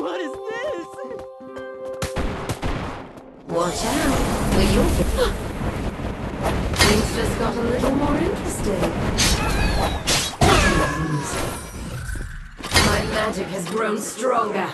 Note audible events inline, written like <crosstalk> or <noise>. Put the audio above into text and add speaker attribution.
Speaker 1: What is this?
Speaker 2: Watch out, where you're... Things <gasps> just got a little more interesting. My magic has grown stronger.